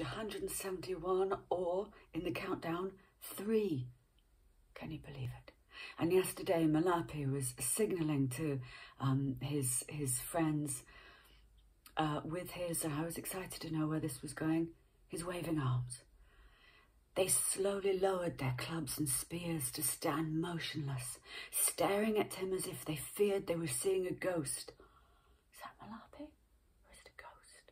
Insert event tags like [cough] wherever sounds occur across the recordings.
171 or in the countdown, three. Can you believe it? And yesterday, Malapi was signalling to um, his his friends uh, with his, I was excited to know where this was going, his waving arms. They slowly lowered their clubs and spears to stand motionless, staring at him as if they feared they were seeing a ghost. Is that Malapi? Or is it a ghost?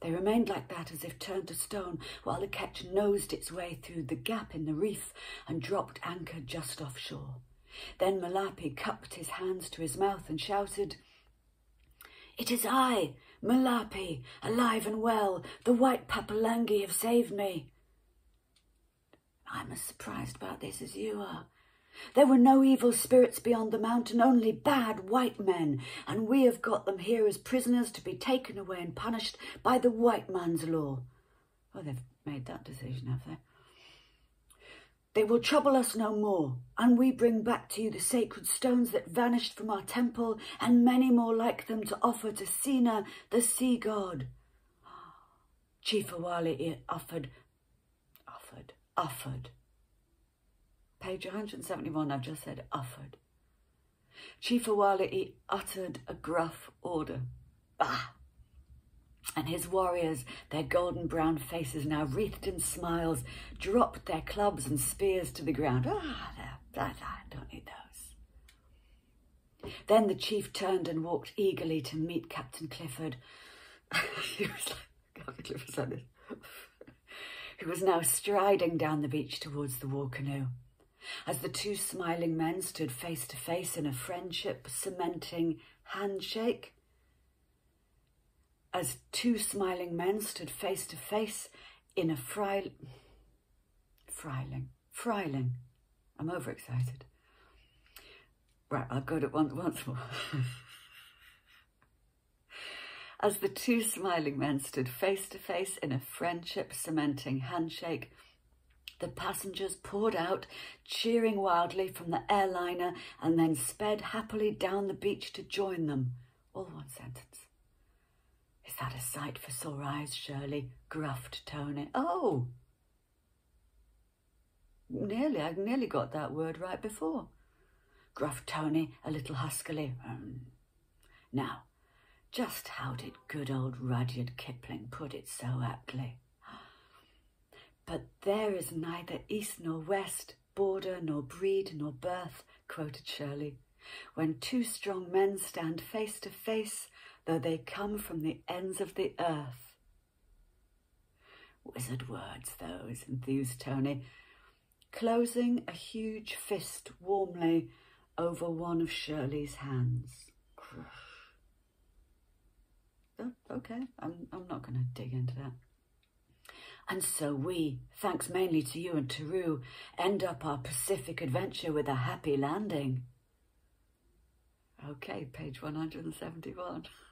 They remained like that as if turned to stone while the ketch nosed its way through the gap in the reef and dropped anchor just offshore. Then Malapi cupped his hands to his mouth and shouted, It is I, Malapi, alive and well. The white Papalangi have saved me. I'm as surprised about this as you are. There were no evil spirits beyond the mountain, only bad white men, and we have got them here as prisoners to be taken away and punished by the white man's law. Oh, they've made that decision, have they? They will trouble us no more, and we bring back to you the sacred stones that vanished from our temple, and many more like them to offer to Sina, the sea god. Chief Awali offered, offered, offered Page 171, I've just said offered. Chief Awali uttered a gruff order. Bah! And his warriors, their golden brown faces now wreathed in smiles, dropped their clubs and spears to the ground. Ah, I don't need those. Then the chief turned and walked eagerly to meet Captain Clifford. [laughs] he was like, Captain Clifford said this. [laughs] was now striding down the beach towards the war canoe as the two smiling men stood face to face in a friendship cementing handshake. As two smiling men stood face to face in a fry... Fryling. Fryling. I'm overexcited. Right, I'll go to it once, once more. [laughs] As the two smiling men stood face to face in a friendship cementing handshake, the passengers poured out, cheering wildly from the airliner, and then sped happily down the beach to join them. All one sentence. Is that a sight for sore eyes, Shirley? gruffed Tony. Oh! Nearly, I nearly got that word right before. Gruffed Tony a little huskily. Um, now, just how did good old Rudyard Kipling put it so aptly? But there is neither east nor west, border nor breed nor birth, quoted Shirley, when two strong men stand face to face, though they come from the ends of the earth. Wizard words, those, enthused Tony, closing a huge fist warmly over one of Shirley's hands. Oh, okay, I'm, I'm not going to dig into that. And so we, thanks mainly to you and Teru, end up our Pacific adventure with a happy landing. Okay, page 171. [laughs]